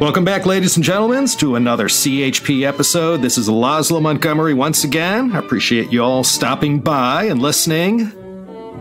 Welcome back, ladies and gentlemen, to another CHP episode. This is Laszlo Montgomery once again. I appreciate you all stopping by and listening.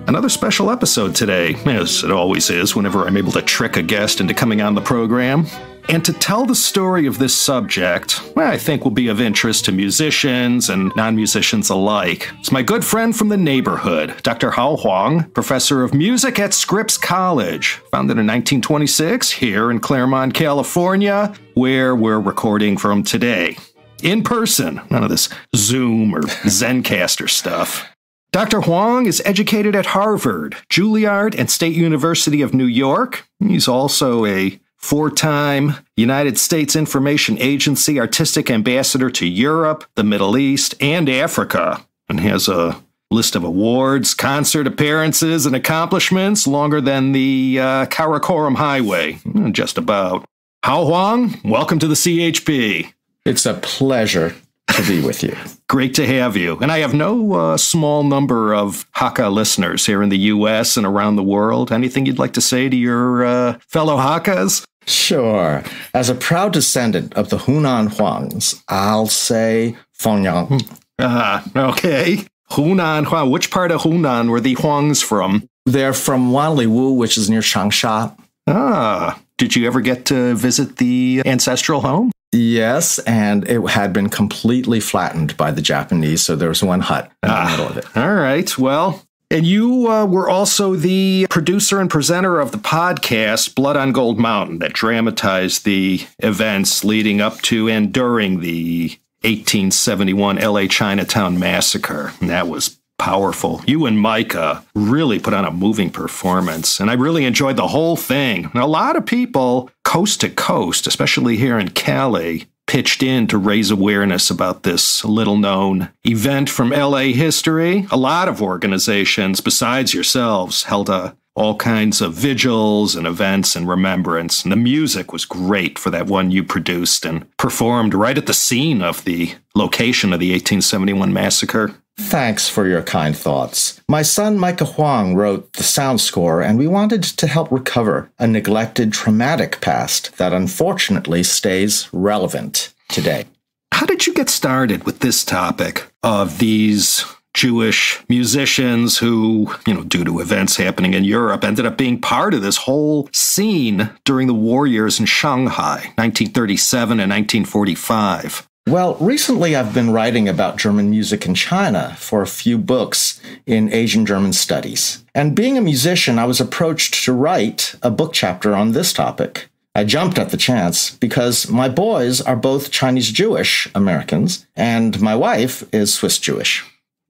Another special episode today, as it always is whenever I'm able to trick a guest into coming on the program. And to tell the story of this subject, well, I think will be of interest to musicians and non musicians alike. It's my good friend from the neighborhood, Dr. Hao Huang, professor of music at Scripps College, founded in 1926 here in Claremont, California, where we're recording from today. In person, none of this Zoom or Zencastr stuff. Dr. Huang is educated at Harvard, Juilliard, and State University of New York. He's also a four time United States Information Agency artistic ambassador to Europe, the Middle East, and Africa, and has a list of awards, concert appearances, and accomplishments longer than the uh, Karakoram Highway, hmm, just about. Hao Huang, welcome to the CHP. It's a pleasure to be with you. Great to have you. And I have no uh, small number of Hakka listeners here in the U.S. and around the world. Anything you'd like to say to your uh, fellow Hakkas? Sure. As a proud descendant of the Hunan Huangs, I'll say Fengyang. Ah, okay. Hunan Huang. Which part of Hunan were the Huangs from? They're from Wanliwu, which is near Changsha. Ah. Did you ever get to visit the ancestral home? Yes, and it had been completely flattened by the Japanese, so there was one hut in ah, the middle of it. All right. Well, and you uh, were also the producer and presenter of the podcast Blood on Gold Mountain that dramatized the events leading up to and during the 1871 LA Chinatown massacre. And that was powerful. You and Micah really put on a moving performance, and I really enjoyed the whole thing. And a lot of people, coast to coast, especially here in Cali, pitched in to raise awareness about this little known event from LA history. A lot of organizations, besides yourselves, held a all kinds of vigils and events and remembrance. And the music was great for that one you produced and performed right at the scene of the location of the 1871 massacre. Thanks for your kind thoughts. My son Micah Huang wrote the sound score, and we wanted to help recover a neglected, traumatic past that unfortunately stays relevant today. How did you get started with this topic of these Jewish musicians who, you know, due to events happening in Europe, ended up being part of this whole scene during the war years in Shanghai, 1937 and 1945. Well, recently I've been writing about German music in China for a few books in Asian German studies. And being a musician, I was approached to write a book chapter on this topic. I jumped at the chance because my boys are both Chinese Jewish Americans and my wife is Swiss Jewish.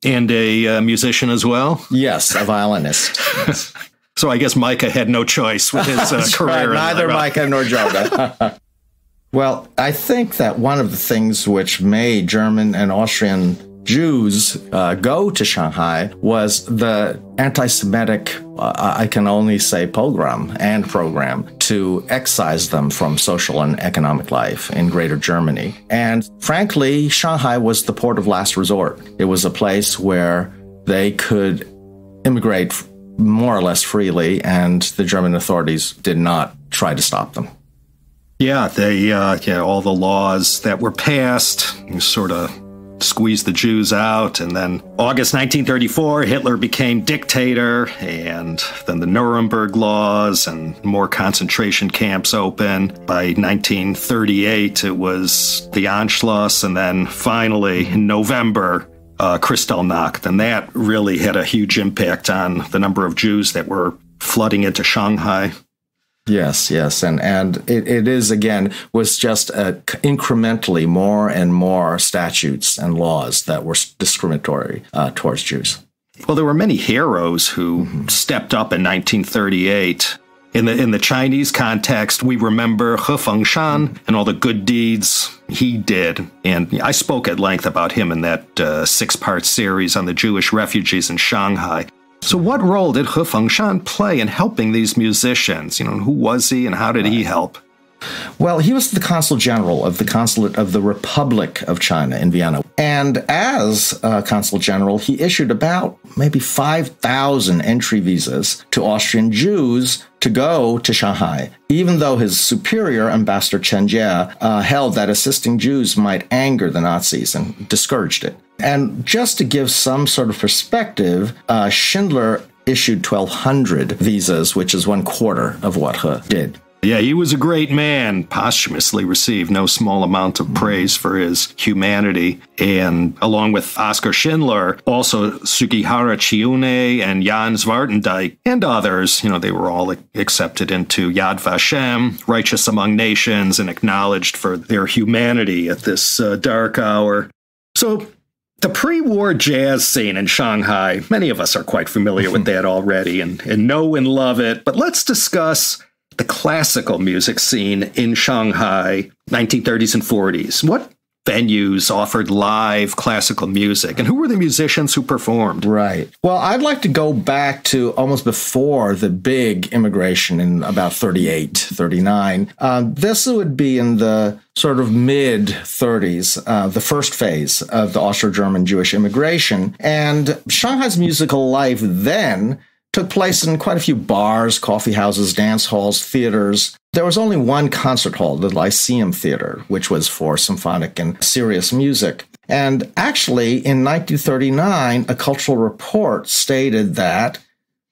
And a uh, musician as well? Yes, a violinist. yes. So I guess Micah had no choice with his uh, career. Right, neither Micah nor Joga. well, I think that one of the things which made German and Austrian Jews uh, go to Shanghai was the anti Semitic, uh, I can only say pogrom and program to excise them from social and economic life in Greater Germany. And frankly, Shanghai was the port of last resort. It was a place where they could immigrate more or less freely, and the German authorities did not try to stop them. Yeah, they, uh, yeah, all the laws that were passed sort of squeeze the Jews out. And then August 1934, Hitler became dictator, and then the Nuremberg laws and more concentration camps open. By 1938, it was the Anschluss, and then finally in November, uh, Kristallnacht. And that really had a huge impact on the number of Jews that were flooding into Shanghai. Yes, yes, and and it, it is again was just uh, incrementally more and more statutes and laws that were discriminatory uh, towards Jews. Well, there were many heroes who mm-hmm. stepped up in 1938. In the in the Chinese context, we remember He Fengshan mm-hmm. and all the good deeds he did, and I spoke at length about him in that uh, six part series on the Jewish refugees in Shanghai. So, what role did He Fengshan play in helping these musicians? You know, who was he and how did he help? Well, he was the consul general of the consulate of the Republic of China in Vienna. And as uh, consul general, he issued about maybe 5,000 entry visas to Austrian Jews to go to Shanghai, even though his superior, Ambassador Chen Jie, uh, held that assisting Jews might anger the Nazis and discouraged it. And just to give some sort of perspective, uh, Schindler issued 1,200 visas, which is one quarter of what He did. Yeah, he was a great man, posthumously received no small amount of praise for his humanity. And along with Oskar Schindler, also Sugihara Chiune and Jan Zwartendijk and others, you know, they were all accepted into Yad Vashem, righteous among nations, and acknowledged for their humanity at this uh, dark hour. So the pre war jazz scene in Shanghai, many of us are quite familiar with that already and, and know and love it. But let's discuss the classical music scene in Shanghai, 1930s and 40s. What venues offered live classical music and who were the musicians who performed? Right. Well i'd like to go back to almost before the big immigration in about 38 39 uh, this would be in the sort of mid 30s uh, the first phase of the austro-german jewish immigration. And shanghai's musical life then took place in quite a few bars, coffee houses, dance halls, theaters. There was only one concert hall, the Lyceum Theater, which was for symphonic and serious music. And actually, in 1939, a cultural report stated that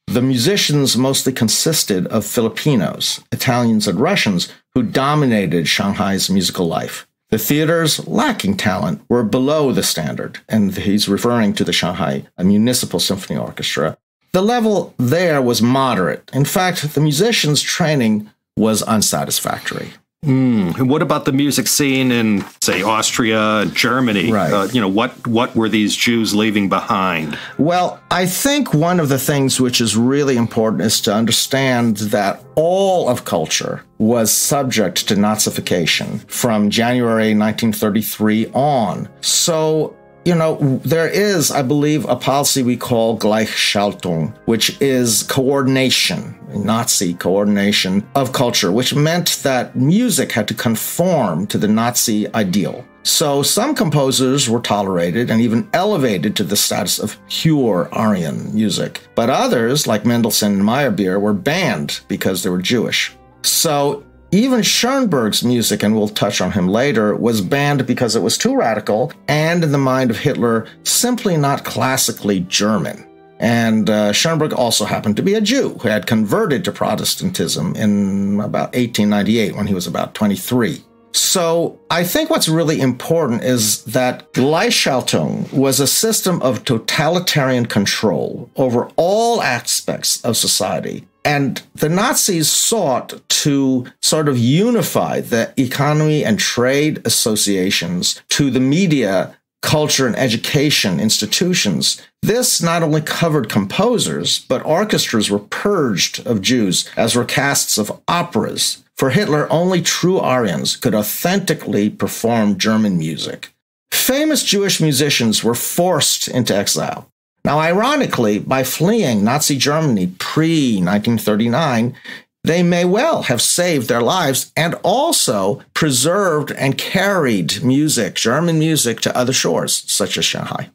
the musicians mostly consisted of Filipinos, Italians, and Russians who dominated Shanghai's musical life. The theaters lacking talent were below the standard, and he's referring to the Shanghai Municipal Symphony Orchestra, the level there was moderate. In fact, the musicians' training was unsatisfactory. Mm. And what about the music scene in, say, Austria, Germany? Right. Uh, you know, what what were these Jews leaving behind? Well, I think one of the things which is really important is to understand that all of culture was subject to Nazification from January 1933 on. So you know, there is, I believe, a policy we call Gleichschaltung, which is coordination, Nazi coordination of culture, which meant that music had to conform to the Nazi ideal. So some composers were tolerated and even elevated to the status of pure Aryan music. But others, like Mendelssohn and Meyerbeer, were banned because they were Jewish. So even Schoenberg's music, and we'll touch on him later, was banned because it was too radical and, in the mind of Hitler, simply not classically German. And uh, Schoenberg also happened to be a Jew who had converted to Protestantism in about 1898 when he was about 23. So I think what's really important is that Gleichschaltung was a system of totalitarian control over all aspects of society and the Nazis sought to sort of unify the economy and trade associations to the media, culture, and education institutions. This not only covered composers, but orchestras were purged of Jews, as were casts of operas. For Hitler, only true Aryans could authentically perform German music. Famous Jewish musicians were forced into exile. Now, ironically, by fleeing Nazi Germany pre 1939, they may well have saved their lives and also preserved and carried music, German music, to other shores, such as Shanghai.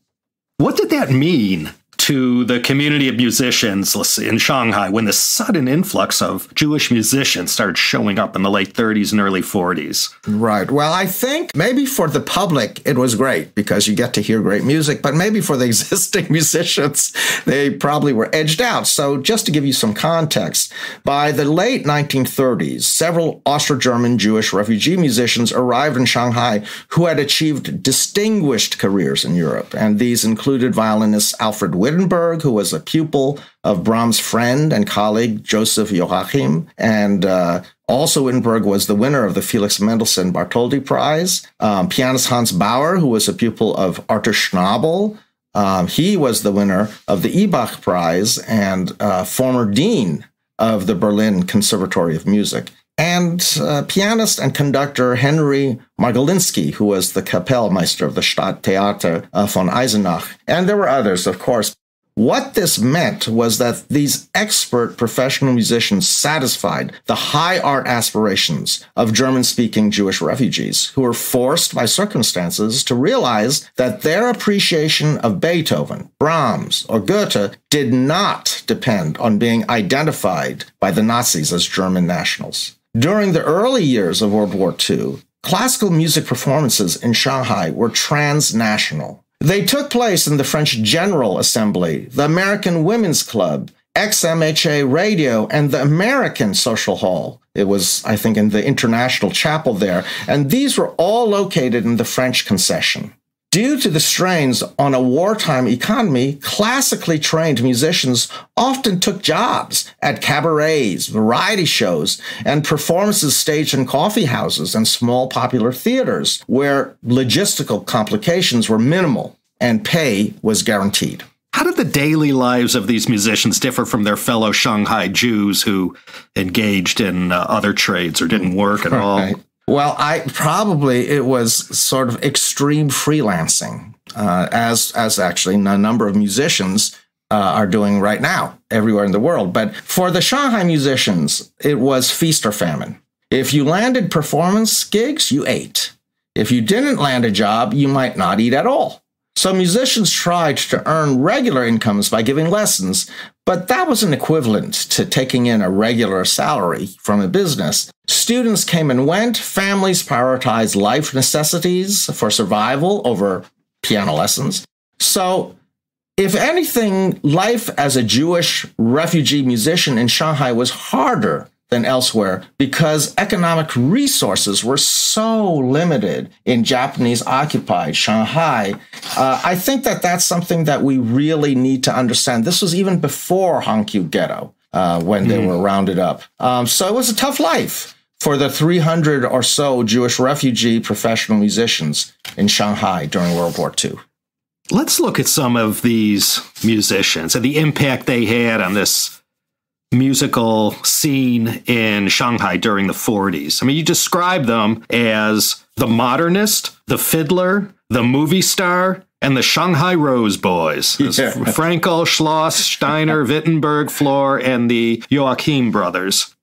What did that mean to the community of musicians in Shanghai when the sudden influx of Jewish musicians started showing up in the late 30s and early 40s. Right. Well, I think maybe for the public it was great because you get to hear great music, but maybe for the existing musicians, they probably were edged out. So, just to give you some context, by the late 1930s, several Austro German Jewish refugee musicians arrived in Shanghai who had achieved distinguished careers in Europe, and these included violinist Alfred Witt Wittenberg, who was a pupil of Brahms' friend and colleague Joseph Joachim. And uh, also, Wittenberg was the winner of the Felix Mendelssohn Bartholdy Prize. Um, pianist Hans Bauer, who was a pupil of Arthur Schnabel. Um, he was the winner of the Ibach Prize and uh, former dean of the Berlin Conservatory of Music and uh, pianist and conductor Henry Margolinsky, who was the Kapellmeister of the Stadttheater uh, von Eisenach. And there were others, of course. What this meant was that these expert professional musicians satisfied the high art aspirations of German speaking Jewish refugees who were forced by circumstances to realize that their appreciation of Beethoven, Brahms, or Goethe did not depend on being identified by the Nazis as German nationals. During the early years of World War II, classical music performances in Shanghai were transnational. They took place in the French General Assembly, the American Women's Club, XMHA Radio, and the American Social Hall. It was, I think, in the International Chapel there. And these were all located in the French concession. Due to the strains on a wartime economy, classically trained musicians often took jobs at cabarets, variety shows, and performances staged in coffee houses and small popular theaters, where logistical complications were minimal and pay was guaranteed. How did the daily lives of these musicians differ from their fellow Shanghai Jews who engaged in uh, other trades or didn't work at all? Right. Well, I probably it was sort of extreme freelancing, uh, as as actually a number of musicians uh, are doing right now everywhere in the world. But for the Shanghai musicians, it was feast or famine. If you landed performance gigs, you ate. If you didn't land a job, you might not eat at all. So musicians tried to earn regular incomes by giving lessons, but that wasn't equivalent to taking in a regular salary from a business. Students came and went, families prioritized life necessities for survival over piano lessons. So, if anything, life as a Jewish refugee musician in Shanghai was harder than elsewhere because economic resources were so limited in Japanese occupied Shanghai. Uh, I think that that's something that we really need to understand. This was even before Hongkew Ghetto uh, when they mm. were rounded up. Um, so it was a tough life for the 300 or so Jewish refugee professional musicians in Shanghai during World War II. Let's look at some of these musicians and the impact they had on this musical scene in Shanghai during the 40s. I mean, you describe them as the modernist, the fiddler, the movie star, and the Shanghai Rose Boys. Yeah. Fraenkel, Schloss, Steiner, Wittenberg, Flohr, and the Joachim brothers.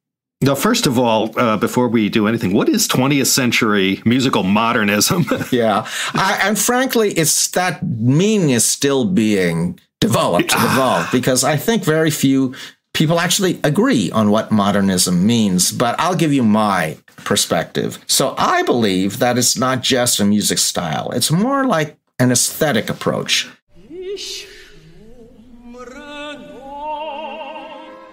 Now, first of all, uh, before we do anything, what is 20th century musical modernism? yeah. I, and frankly, it's that meaning is still being developed, evolved, because I think very few people actually agree on what modernism means, but I'll give you my perspective. So I believe that it's not just a music style, it's more like an aesthetic approach.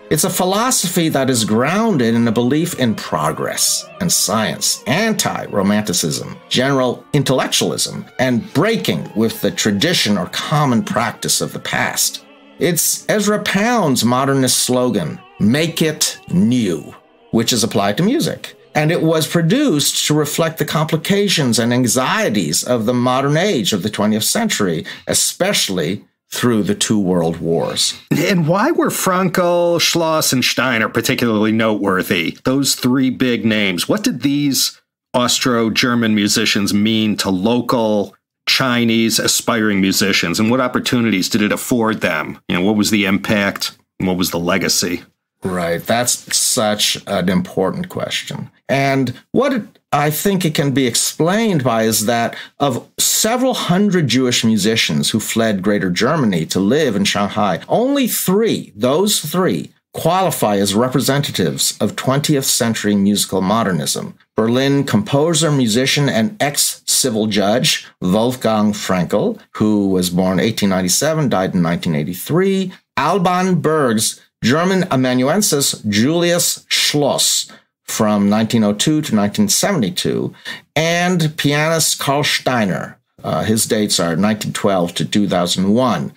It's a philosophy that is grounded in a belief in progress and science, anti romanticism, general intellectualism, and breaking with the tradition or common practice of the past. It's Ezra Pound's modernist slogan, Make It New, which is applied to music. And it was produced to reflect the complications and anxieties of the modern age of the 20th century, especially through the two world wars. And why were Fraenkel, Schloss, and Steiner particularly noteworthy? Those three big names. What did these Austro German musicians mean to local Chinese aspiring musicians and what opportunities did it afford them? You know, what was the impact and what was the legacy? Right. That's such an important question. And what I think it can be explained by is that of several hundred Jewish musicians who fled Greater Germany to live in Shanghai, only three, those three, qualify as representatives of 20th century musical modernism. Berlin composer, musician, and ex civil judge Wolfgang Fraenkel, who was born 1897, died in 1983. Alban Berg's German amanuensis Julius Schloss from 1902 to 1972, and pianist Karl Steiner. Uh, his dates are 1912 to 2001.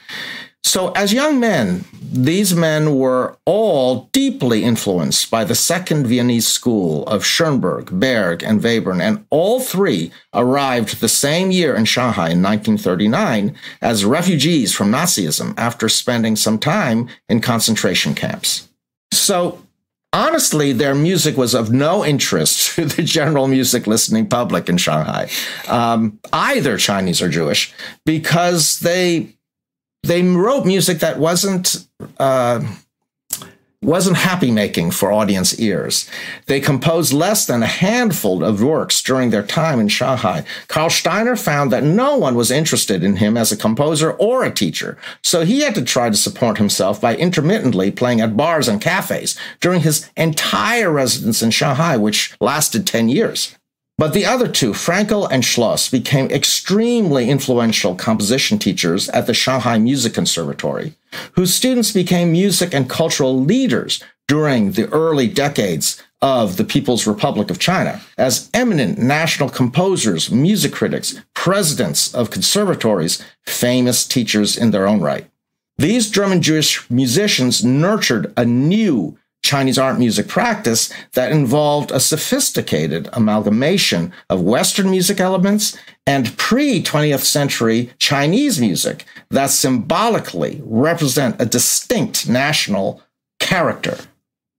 So, as young men, these men were all deeply influenced by the Second Viennese School of Schoenberg, Berg, and Webern, and all three arrived the same year in Shanghai in 1939 as refugees from Nazism after spending some time in concentration camps. So, honestly, their music was of no interest to the general music listening public in Shanghai, um, either Chinese or Jewish, because they they wrote music that wasn't uh, wasn't happy making for audience ears. They composed less than a handful of works during their time in Shanghai. Karl Steiner found that no one was interested in him as a composer or a teacher, so he had to try to support himself by intermittently playing at bars and cafes during his entire residence in Shanghai, which lasted 10 years. But the other two, Fraenkel and Schloss, became extremely influential composition teachers at the Shanghai Music Conservatory, whose students became music and cultural leaders during the early decades of the People's Republic of China as eminent national composers, music critics, presidents of conservatories, famous teachers in their own right. These German Jewish musicians nurtured a new Chinese art music practice that involved a sophisticated amalgamation of Western music elements and pre 20th century Chinese music that symbolically represent a distinct national character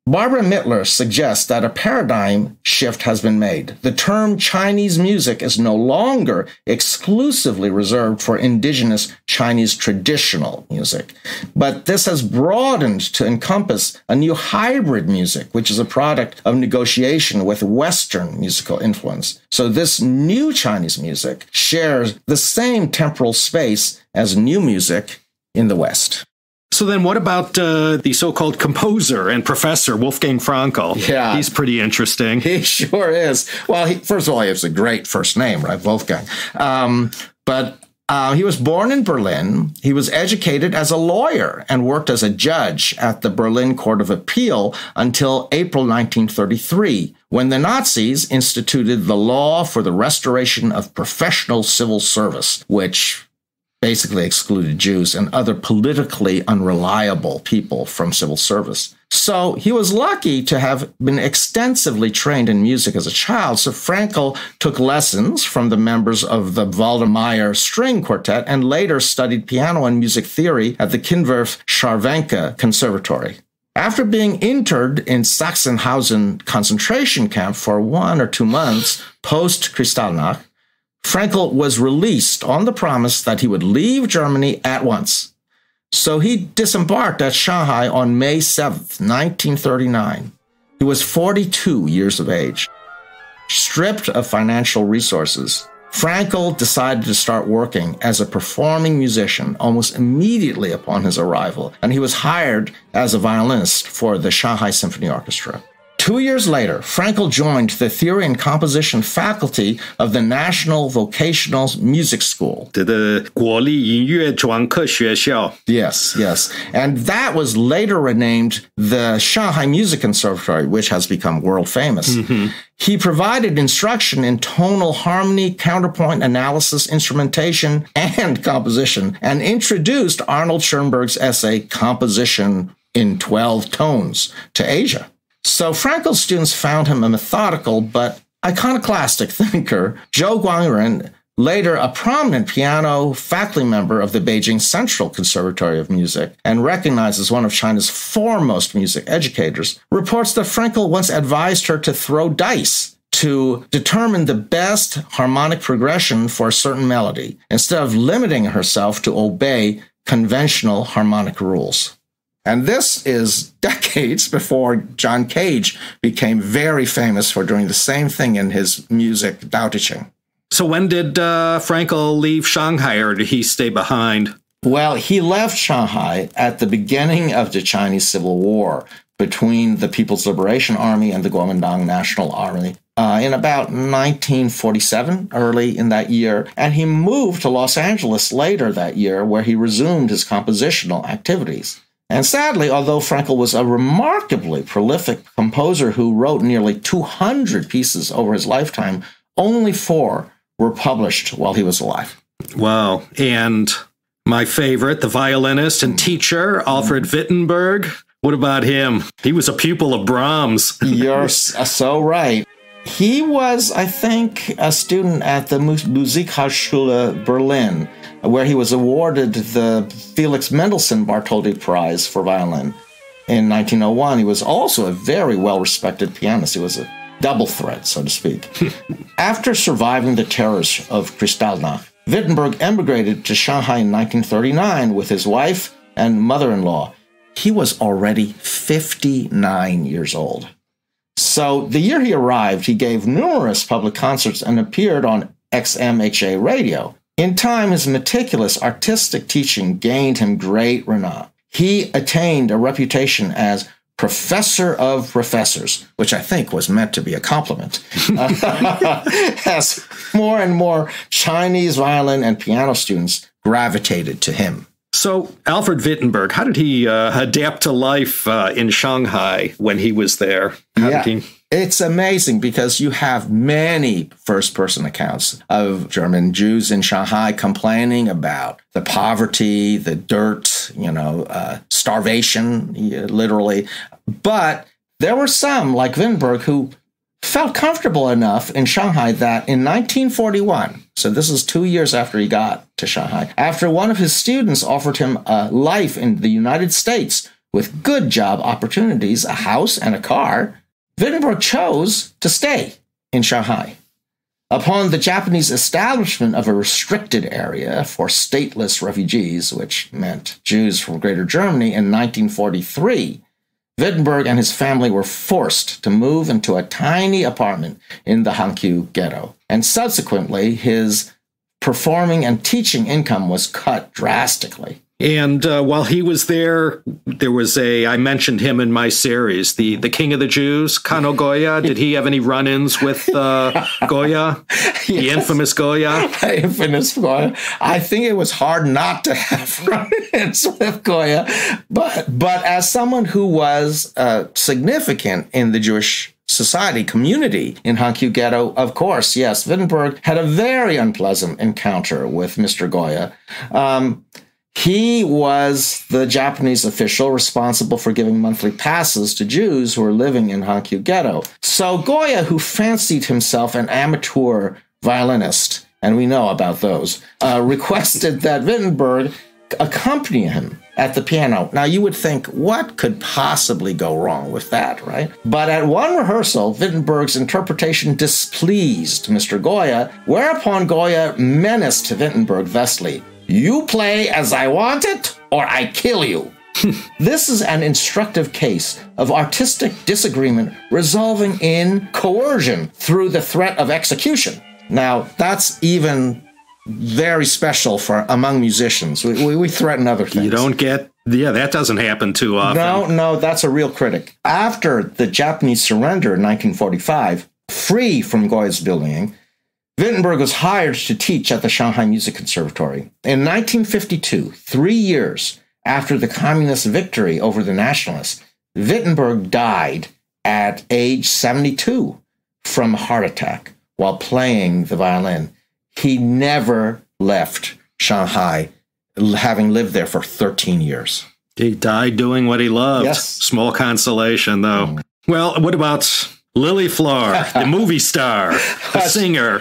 Barbara Mittler suggests that a paradigm shift has been made. The term Chinese music is no longer exclusively reserved for indigenous Chinese traditional music, but this has broadened to encompass a new hybrid music, which is a product of negotiation with Western musical influence. So this new Chinese music shares the same temporal space as new music in the West. So then, what about uh, the so-called composer and professor Wolfgang Fraenkel? Yeah, he's pretty interesting. He sure is. Well, he, first of all, he has a great first name, right, Wolfgang. Um, but uh, he was born in Berlin. He was educated as a lawyer and worked as a judge at the Berlin Court of Appeal until April 1933, when the Nazis instituted the law for the restoration of professional civil service, which basically excluded Jews and other politically unreliable people from civil service. So he was lucky to have been extensively trained in music as a child. So Fraenkel took lessons from the members of the Waldemar String Quartet and later studied piano and music theory at the Klindworth Scharwenka Conservatory. After being interned in Sachsenhausen concentration camp for one or two months post Kristallnacht, Fraenkel was released on the promise that he would leave Germany at once. So he disembarked at Shanghai on May 7th, 1939. He was 42 years of age. Stripped of financial resources, Fraenkel decided to start working as a performing musician almost immediately upon his arrival, and he was hired as a violinist for the Shanghai Symphony Orchestra. Two years later, Fraenkel joined the theory and composition faculty of the National Vocational Music School. Yes, yes. And that was later renamed the Shanghai Music Conservatory, which has become world famous. Mm-hmm. He provided instruction in tonal harmony, counterpoint analysis, instrumentation, and composition, and introduced Arnold Schoenberg's essay, Composition in 12 Tones, to Asia. So Fraenkel's students found him a methodical but iconoclastic thinker. Zhou Guangren, later a prominent piano faculty member of the Beijing Central Conservatory of Music and recognized as one of China's foremost music educators, reports that Fraenkel once advised her to throw dice to determine the best harmonic progression for a certain melody instead of limiting herself to obey conventional harmonic rules. And this is decades before John Cage became very famous for doing the same thing in his music Dao Te Ching. So when did uh, Fraenkel leave Shanghai or did he stay behind? Well, he left Shanghai at the beginning of the Chinese Civil War between the People's Liberation Army and the Kuomintang National Army uh, in about 1947, early in that year. And he moved to Los Angeles later that year, where he resumed his compositional activities. And sadly, although Fraenkel was a remarkably prolific composer who wrote nearly 200 pieces over his lifetime, only four were published while he was alive. Wow. And my favorite, the violinist and teacher, Alfred Wittenberg. What about him? He was a pupil of Brahms. You're uh, so right. He was, I think, a student at the Musikhochschule Berlin where he was awarded the Felix Mendelssohn Bartholdy Prize for violin in 1901. He was also a very well respected pianist. He was a double threat, so to speak. After surviving the terrors of Kristallnacht, Wittenberg emigrated to Shanghai in 1939 with his wife and mother in law. He was already 59 years old. So the year he arrived, he gave numerous public concerts and appeared on XMHA radio. In time, his meticulous artistic teaching gained him great renown. He attained a reputation as professor of professors, which I think was meant to be a compliment, as more and more Chinese violin and piano students gravitated to him. So, Alfred Wittenberg, how did he uh, adapt to life uh, in Shanghai when he was there? How yeah. He... It's amazing because you have many first person accounts of German Jews in Shanghai complaining about the poverty, the dirt, you know, uh, starvation, literally. But there were some, like Wittenberg, who felt comfortable enough in Shanghai that in 1941, so this is two years after he got to Shanghai, after one of his students offered him a life in the United States with good job opportunities, a house, and a car, Wittenberg chose to stay in Shanghai. Upon the Japanese establishment of a restricted area for stateless refugees, which meant Jews from Greater Germany, in 1943, Wittenberg and his family were forced to move into a tiny apartment in the Hongkew ghetto. And subsequently, his performing and teaching income was cut drastically. And uh, while he was there, there was a I mentioned him in my series, the the King of the Jews, Kano Goya. Did he have any run-ins with uh, Goya, yes. the infamous Goya? The infamous Goya. I think it was hard not to have run-ins with Goya, but but as someone who was uh, significant in the Jewish society, community in Hongkew Ghetto, of course, yes, Wittenberg had a very unpleasant encounter with Mr. Goya. Um, he was the Japanese official responsible for giving monthly passes to Jews who were living in Hongkew Ghetto. So Goya, who fancied himself an amateur violinist, and we know about those, uh, requested that Wittenberg accompany him at the piano. Now, you would think, what could possibly go wrong with that, right? But at one rehearsal, Wittenberg's interpretation displeased Mr. Goya, whereupon Goya menaced Wittenberg thusly you play as I want it, or I kill you. this is an instructive case of artistic disagreement resolving in coercion through the threat of execution. Now, that's even very special for among musicians. We, we, we, threaten other things. You don't get, yeah, that doesn't happen too often. No, no, that's a real critic. After the Japanese surrender in 1945, free from Goya's bullying, Wittenberg was hired to teach at the Shanghai Music Conservatory. In 1952, three years after the communist victory over the nationalists, Wittenberg died at age 72 from a heart attack while playing the violin. He never left Shanghai, having lived there for 13 years. He died doing what he loved. Yes. Small consolation, though. Mm. Well, what about Lily Flor, the movie star, the singer.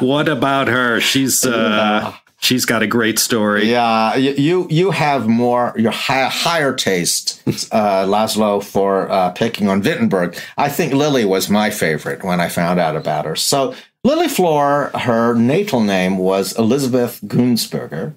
What about her? She's uh, she's got a great story. Yeah, you you have more your high, higher taste, uh, Laszlo, for uh, picking on Wittenberg. I think Lily was my favorite when I found out about her. So Lily Flor, her natal name was Elizabeth Gunsberger.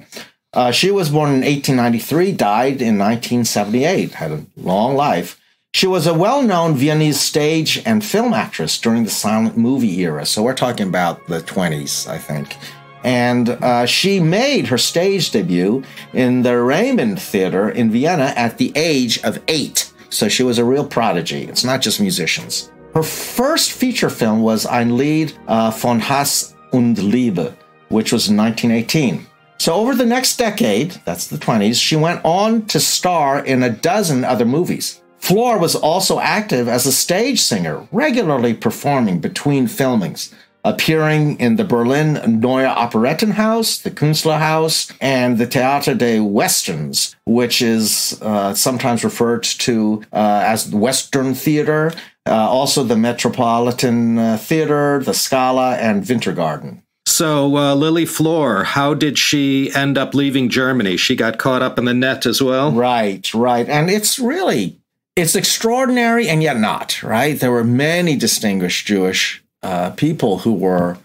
Uh, she was born in 1893, died in 1978, had a long life. She was a well known Viennese stage and film actress during the silent movie era. So we're talking about the 20s, I think. And uh, she made her stage debut in the Raimund Theater in Vienna at the age of eight. So she was a real prodigy. It's not just musicians. Her first feature film was Ein Lied uh, von Hass und Liebe, which was in 1918. So over the next decade, that's the 20s, she went on to star in a dozen other movies. Flor was also active as a stage singer, regularly performing between filmings, appearing in the Berlin Neue Operettenhaus, the Künstlerhaus, and the Theater des Westerns, which is uh, sometimes referred to uh, as the Western Theater, uh, also the Metropolitan uh, Theater, the Scala, and Wintergarten. So, uh, Lily Flor, how did she end up leaving Germany? She got caught up in the net as well? Right, right. And it's really it's extraordinary and yet not, right? There were many distinguished Jewish uh, people who were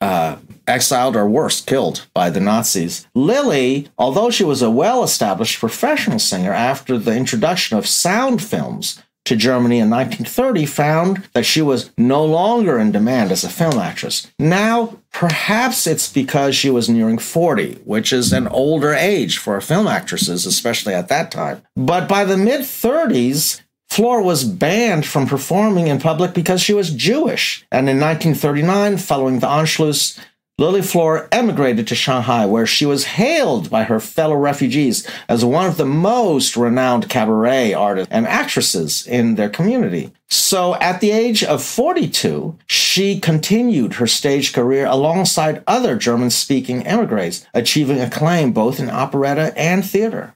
uh, exiled or worse, killed by the Nazis. Lily, although she was a well established professional singer after the introduction of sound films to Germany in 1930, found that she was no longer in demand as a film actress. Now, perhaps it's because she was nearing 40, which is an older age for film actresses, especially at that time. But by the mid 30s, Flor was banned from performing in public because she was Jewish. And in 1939, following the Anschluss, Lily Flor emigrated to Shanghai, where she was hailed by her fellow refugees as one of the most renowned cabaret artists and actresses in their community. So at the age of 42, she continued her stage career alongside other German speaking emigres, achieving acclaim both in operetta and theater.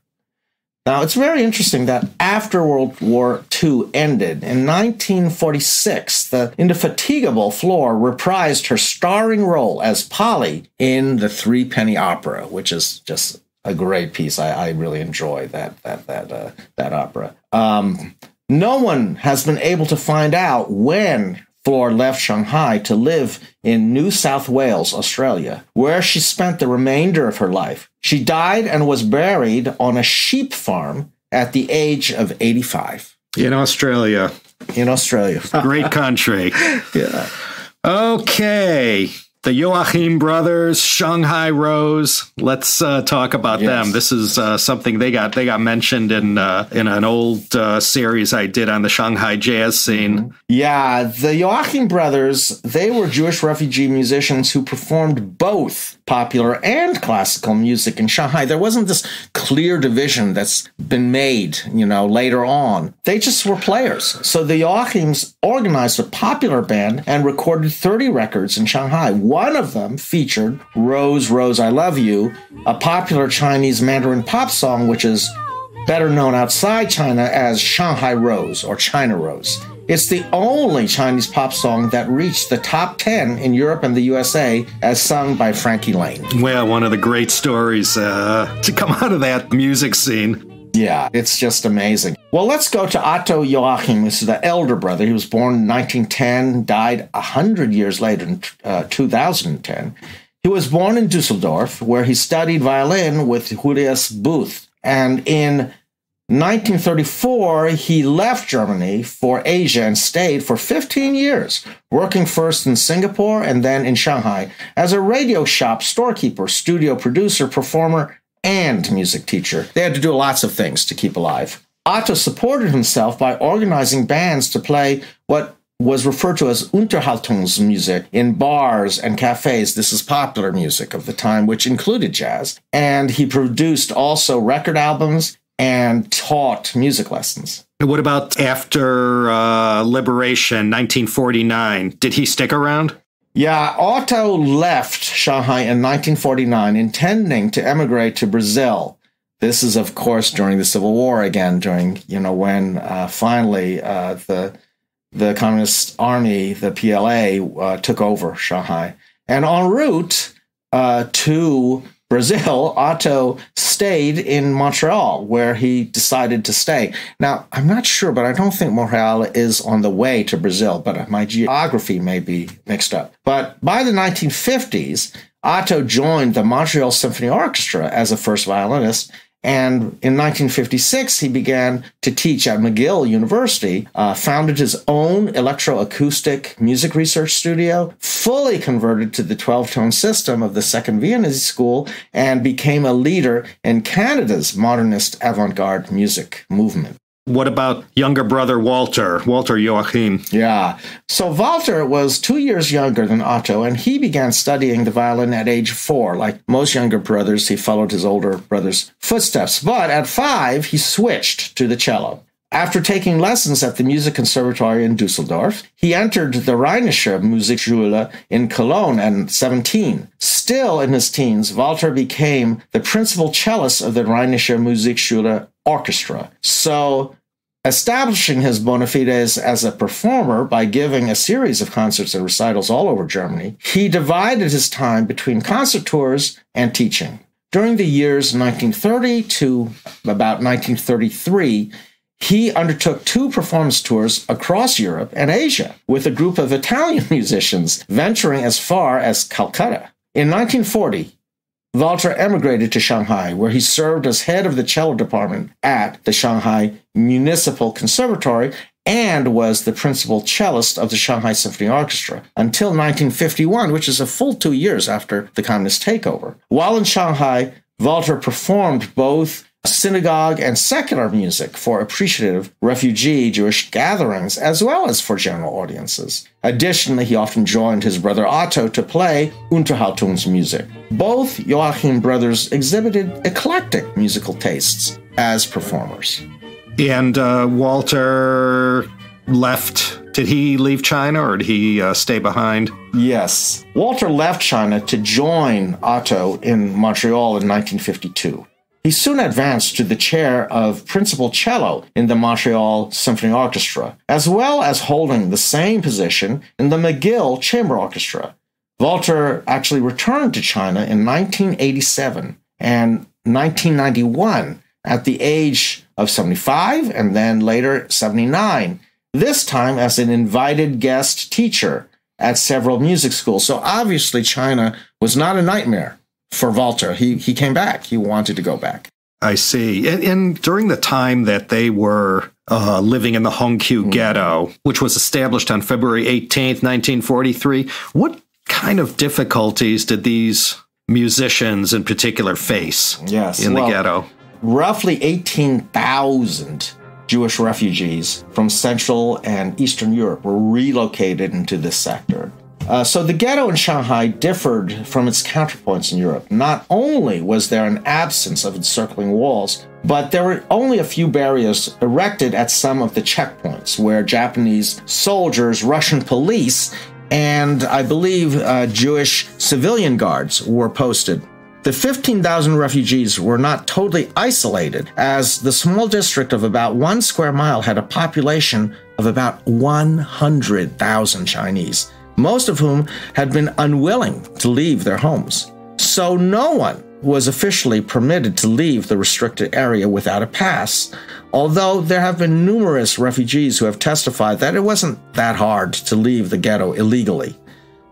Now, it's very interesting that after World War II ended, in 1946, the indefatigable Flor reprised her starring role as Polly in the Three Penny Opera, which is just a great piece. I, I really enjoy that that that uh, that opera. Um, no one has been able to find out when Flor left Shanghai to live in New South Wales, Australia, where she spent the remainder of her life. She died and was buried on a sheep farm at the age of 85. In Australia. In Australia. Great country. yeah. Okay the Joachim brothers, Shanghai Rose. Let's uh, talk about yes. them. This is uh, something they got they got mentioned in uh, in an old uh, series I did on the Shanghai jazz scene. Mm-hmm. Yeah, the Joachim brothers. They were Jewish refugee musicians who performed both popular and classical music in Shanghai. There wasn't this clear division that's been made, you know, later on. They just were players. So the Joachims organized a popular band and recorded 30 records in Shanghai. One of them featured Rose, Rose, I Love You, a popular Chinese Mandarin pop song, which is better known outside China as Shanghai Rose or China Rose. It's the only Chinese pop song that reached the top 10 in Europe and the USA as sung by Frankie Laine. Well, one of the great stories uh, to come out of that music scene. Yeah, it's just amazing. Well, let's go to Otto Joachim. This is the elder brother. He was born in 1910, died 100 years later in uh, 2010. He was born in Dusseldorf, where he studied violin with Julius Booth. And in 1934, he left Germany for Asia and stayed for 15 years, working first in Singapore and then in Shanghai as a radio shop storekeeper, studio producer, performer, and music teacher. They had to do lots of things to keep alive. Otto supported himself by organizing bands to play what was referred to as Unterhaltungsmusik in bars and cafes. This is popular music of the time, which included jazz. And he produced also record albums and taught music lessons. What about after uh, liberation, 1949? Did he stick around? Yeah, Otto left Shanghai in 1949, intending to emigrate to Brazil. This is, of course, during the Civil War again, during you know when uh, finally uh, the the Communist Army, the PLA, uh, took over Shanghai, and en route uh, to Brazil, Otto stayed in Montreal, where he decided to stay. Now, I'm not sure, but I don't think Montreal is on the way to Brazil, but my geography may be mixed up. But by the 1950s, Otto joined the Montreal Symphony Orchestra as a first violinist and in 1956, he began to teach at McGill University, uh, founded his own electroacoustic music research studio, fully converted to the 12 tone system of the Second Viennese School, and became a leader in Canada's modernist avant garde music movement. What about younger brother Walter, Walter Joachim? Yeah. So Walter was two years younger than Otto, and he began studying the violin at age four. Like most younger brothers, he followed his older brother's footsteps. But at five, he switched to the cello. After taking lessons at the Music Conservatory in Dusseldorf, he entered the Rheinische Musikschule in Cologne at 17. Still in his teens, Walter became the principal cellist of the Rheinische Musikschule orchestra. So, establishing his bona fides as a performer by giving a series of concerts and recitals all over Germany, he divided his time between concert tours and teaching. During the years 1930 to about 1933, he undertook two performance tours across Europe and Asia with a group of Italian musicians venturing as far as Calcutta. In 1940, Walter emigrated to Shanghai, where he served as head of the cello department at the Shanghai Municipal Conservatory and was the principal cellist of the Shanghai Symphony Orchestra until 1951, which is a full two years after the communist takeover. While in Shanghai, Walter performed both synagogue and secular music for appreciative refugee Jewish gatherings as well as for general audiences. Additionally, he often joined his brother Otto to play Unterhaltung's music. Both Joachim brothers exhibited eclectic musical tastes as performers. And uh, Walter left. Did he leave China or did he uh, stay behind? Yes. Walter left China to join Otto in Montreal in 1952. He soon advanced to the chair of principal cello in the Montreal Symphony Orchestra, as well as holding the same position in the McGill Chamber Orchestra. Walter actually returned to China in 1987 and 1991 at the age of 75 and then later 79, this time as an invited guest teacher at several music schools. So obviously, China was not a nightmare for Walter. He, he came back, he wanted to go back. I see. And, and during the time that they were uh, living in the Hongkew mm. ghetto, which was established on February 18th, 1943, what kind of difficulties did these musicians in particular face yes, in well, the ghetto? roughly 18,000 Jewish refugees from Central and Eastern Europe were relocated into this sector. Uh, so the ghetto in Shanghai differed from its counterpoints in Europe. Not only was there an absence of encircling walls, but there were only a few barriers erected at some of the checkpoints where Japanese soldiers, Russian police, and I believe uh, Jewish civilian guards were posted. The 15,000 refugees were not totally isolated, as the small district of about one square mile had a population of about 100,000 Chinese, most of whom had been unwilling to leave their homes. So no one was officially permitted to leave the restricted area without a pass, although there have been numerous refugees who have testified that it wasn't that hard to leave the ghetto illegally.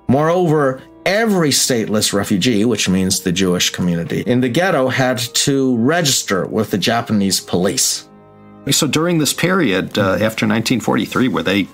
Moreover, every stateless refugee, which means the Jewish community in the ghetto, had to register with the Japanese police. So during this period, uh, after 1943, were they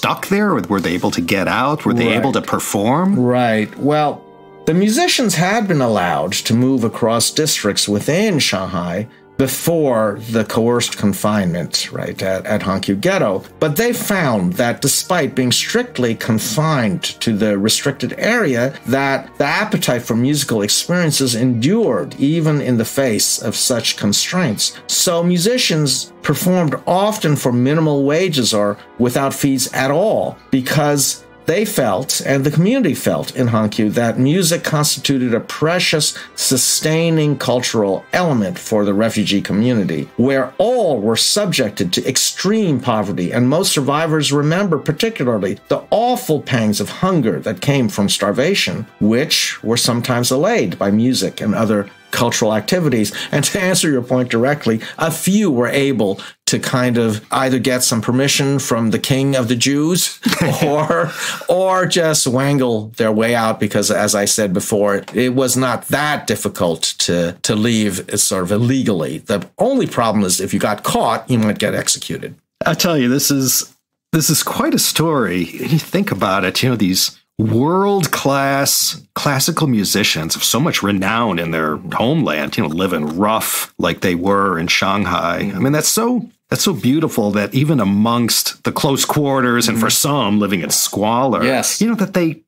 stuck there? Were they able to get out? Were they right. able to perform? Right. Well, the musicians had been allowed to move across districts within Shanghai before the coerced confinement, right, at, at Hongkew Ghetto. But they found that despite being strictly confined to the restricted area, that the appetite for musical experiences endured even in the face of such constraints. So musicians performed often for minimal wages or without fees at all because they felt, and the community felt in Hongkew, that music constituted a precious, sustaining cultural element for the refugee community, where all were subjected to extreme poverty, and most survivors remember particularly the awful pangs of hunger that came from starvation, which were sometimes allayed by music and other cultural activities. And to answer your point directly, a few were able to kind of either get some permission from the king of the Jews or or just wangle their way out because as I said before, it was not that difficult to to leave sort of illegally. The only problem is if you got caught, you might get executed. I tell you, this is this is quite a story. You think about it, you know, these world class classical musicians of so much renown in their homeland, you know, living rough like they were in Shanghai. I mean, that's so that's so beautiful that even amongst the close quarters and for mm-hmm. some living in squalor, yes. you know, that they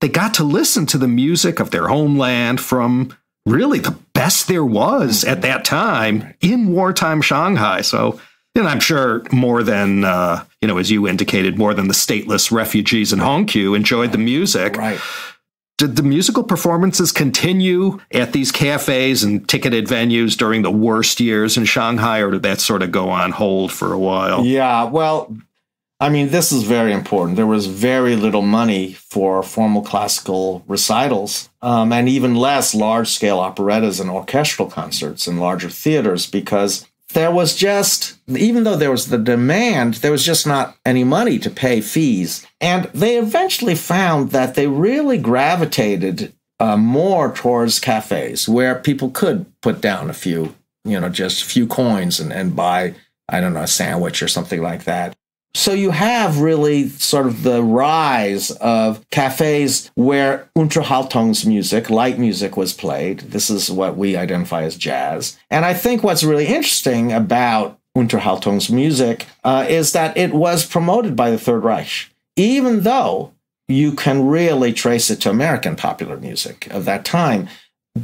they got to listen to the music of their homeland from really the best there was at that time in wartime Shanghai. So and I'm sure more than, uh, you know, as you indicated, more than the stateless refugees in Hongkew enjoyed the music. Right. Did the musical performances continue at these cafes and ticketed venues during the worst years in Shanghai, or did that sort of go on hold for a while? Yeah, well, I mean, this is very important. There was very little money for formal classical recitals, um, and even less large scale operettas and orchestral concerts in larger theaters because there was just, even though there was the demand, there was just not any money to pay fees. And they eventually found that they really gravitated uh, more towards cafes where people could put down a few, you know, just a few coins and, and buy, I don't know, a sandwich or something like that. So you have really sort of the rise of cafes where Unterhaltungsmusik, music, light music was played. This is what we identify as jazz. And I think what's really interesting about Unterhaltungsmusik music uh, is that it was promoted by the Third Reich, even though you can really trace it to American popular music of that time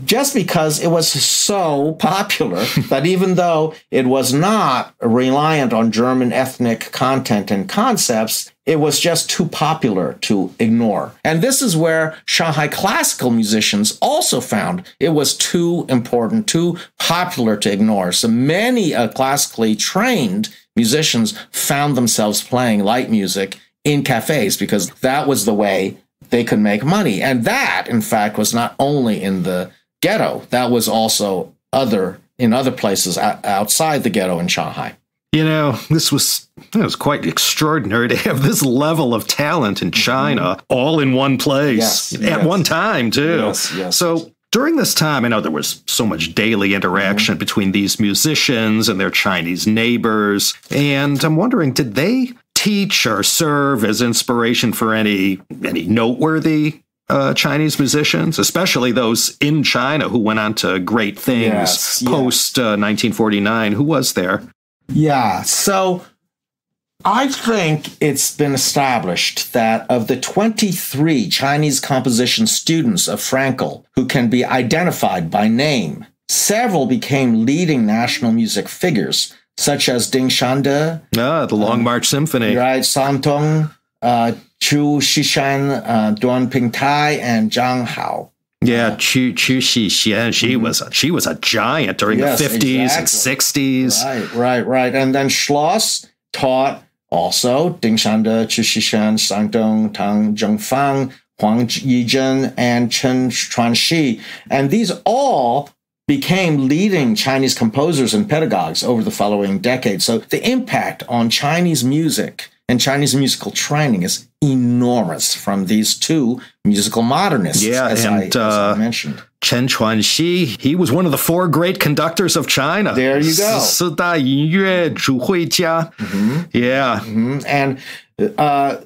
just because it was so popular that even though it was not reliant on German ethnic content and concepts, it was just too popular to ignore. And this is where Shanghai classical musicians also found it was too important, too popular to ignore. So many uh, classically trained musicians found themselves playing light music in cafes because that was the way they could make money. And that, in fact, was not only in the ghetto. That was also other in other places outside the ghetto in Shanghai. You know, this was it was quite extraordinary to have this level of talent in China mm-hmm. all in one place yes, at yes. one time too. Yes, yes. So during this time, I know there was so much daily interaction mm-hmm. between these musicians and their Chinese neighbors, and I'm wondering, did they teach or serve as inspiration for any any noteworthy uh, Chinese musicians, especially those in China who went on to great things yes, post uh, 1949. Who was there? Yeah. So I think it's been established that of the 23 Chinese composition students of Fraenkel who can be identified by name, several became leading national music figures, such as Ding Shande. Ah, the Long um, March Symphony. Right. Sang Tong, uh, Qu Xixian, uh, Duan Pingtai, and Zhang Hao. Yeah, Chu Qu Xixian. She mm-hmm. was a, she was a giant during yes, the fifties exactly. and sixties. Right, right, right. And then Schloss taught also Ding Shande, Qu Xixian, Sangdong, Tang Zhengfang, Huang Yizhen, and Chen Chuanxi. And these all became leading Chinese composers and pedagogues over the following decades. So the impact on Chinese music and Chinese musical training is enormous from these two musical modernists. Yeah, as and I, as uh, I mentioned. Chen Chuanxi, he was one of the four great conductors of China. There you go. 四大音乐主会家. Mm-hmm. Yeah. Mm-hmm. And uh,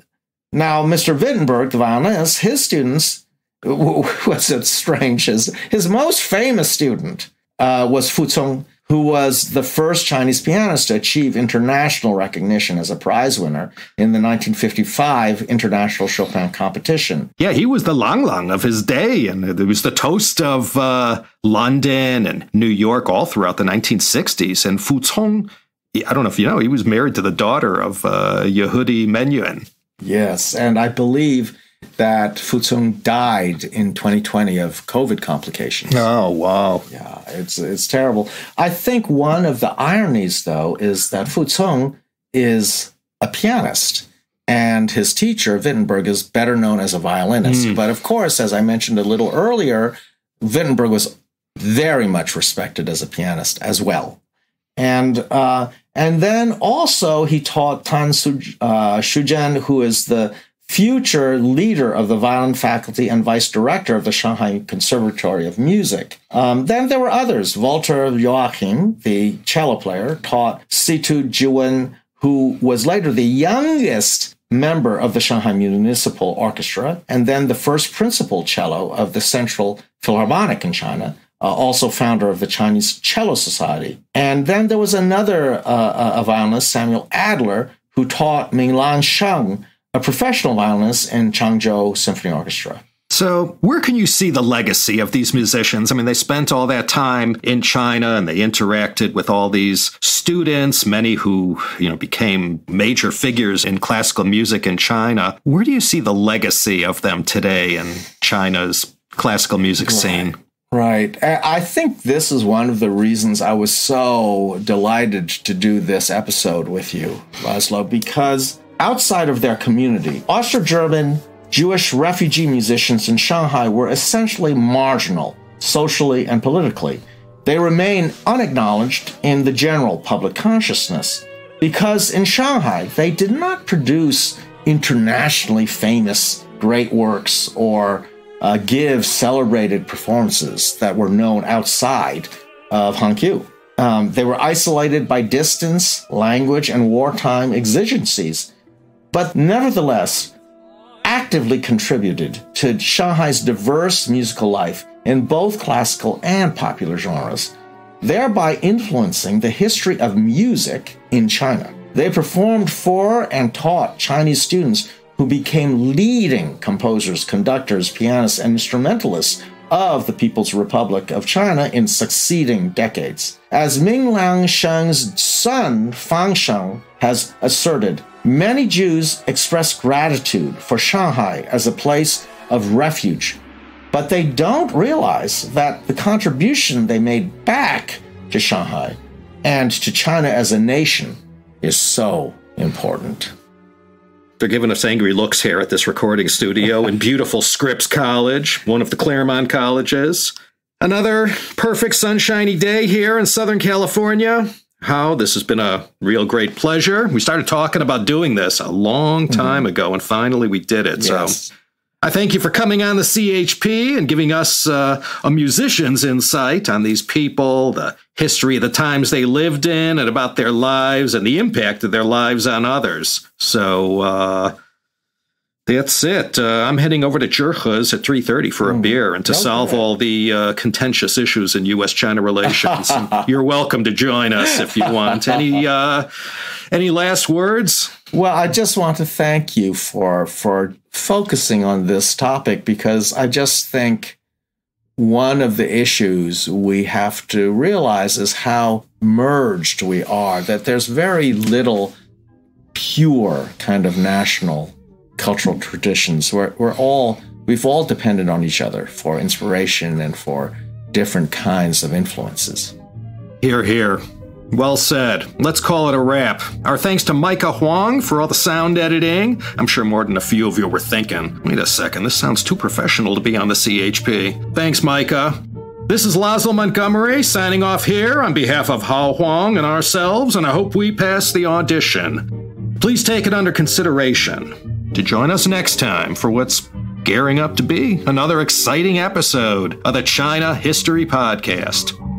now, Mr. Wittenberg, the violinist, his students, what's it strange is his most famous student uh, was Fu Cong who was the first Chinese pianist to achieve international recognition as a prize winner in the 1955 International Chopin Competition. Yeah, he was the Lang Lang of his day, and it was the toast of uh, London and New York all throughout the 1960s. And Fu Cong, I don't know if you know, he was married to the daughter of uh, Yehudi Menuhin. Yes, and I believe that Fu Cong died in 2020 of COVID complications. Oh wow! Yeah, it's it's terrible. I think one of the ironies, though, is that Fu Cong is a pianist, and his teacher Wittenberg is better known as a violinist. Mm. But of course, as I mentioned a little earlier, Wittenberg was very much respected as a pianist as well, and. Uh, and then also he taught Tan Su, uh, Shuzhen, who is the future leader of the violin faculty and vice director of the Shanghai Conservatory of Music. Um, then there were others. Walter Joachim, the cello player, taught Situ Jiwen, who was later the youngest member of the Shanghai Municipal Orchestra, and then the first principal cello of the Central Philharmonic in China. Uh, also founder of the Chinese Cello Society. And then there was another uh, uh violinist, Samuel Adler, who taught Minglan Sheng, a professional violinist in Changzhou Symphony Orchestra. So, where can you see the legacy of these musicians? I mean, they spent all that time in China and they interacted with all these students, many who, you know, became major figures in classical music in China. Where do you see the legacy of them today in China's classical music scene? Right. I think this is one of the reasons I was so delighted to do this episode with you, Laszlo, because outside of their community, Austro German Jewish refugee musicians in Shanghai were essentially marginal, socially and politically. They remain unacknowledged in the general public consciousness because in Shanghai they did not produce internationally famous great works or uh, give celebrated performances that were known outside of Hongkew. Um, they were isolated by distance, language, and wartime exigencies, but nevertheless actively contributed to Shanghai's diverse musical life in both classical and popular genres, thereby influencing the history of music in China. They performed for and taught Chinese students who became leading composers, conductors, pianists, and instrumentalists of the People's Republic of China in succeeding decades. As Ming Lang Sheng's son, Fang Sheng, has asserted, many Jews express gratitude for Shanghai as a place of refuge, but they don't realize that the contribution they made back to Shanghai and to China as a nation is so important. They're giving us angry looks here at this recording studio in beautiful Scripps College, one of the Claremont colleges. Another perfect sunshiny day here in Southern California. Hao this has been a real great pleasure. We started talking about doing this a long mm-hmm. time mm-hmm. ago, and finally we did it. Yes. So I thank you for coming on the CHP and giving us uh, a musician's insight on these people, the history of the times they lived in, and about their lives and the impact of their lives on others. So uh, that's it. Uh, I'm heading over to Zhihe's at 3:30 for a mm. beer and to solve all the uh, contentious issues in U.S.-China relations. you're welcome to join us if you want. Any uh, any last words? Well, I just want to thank you for for focusing on this topic because I just think one of the issues we have to realize is how merged we are, that there's very little pure kind of national cultural traditions. We're, we're all, we've all depended on each other for inspiration and for different kinds of influences. Here, here. Well said. Let's call it a wrap. Our thanks to Micah Huang for all the sound editing. I'm sure more than a few of you were thinking, wait a second, this sounds too professional to be on the CHP. Thanks, Micah. This is Laszlo Montgomery signing off here on behalf of Hao Huang and ourselves, and I hope we pass the audition. Please take it under consideration to join us next time for what's gearing up to be another exciting episode of the China History Podcast.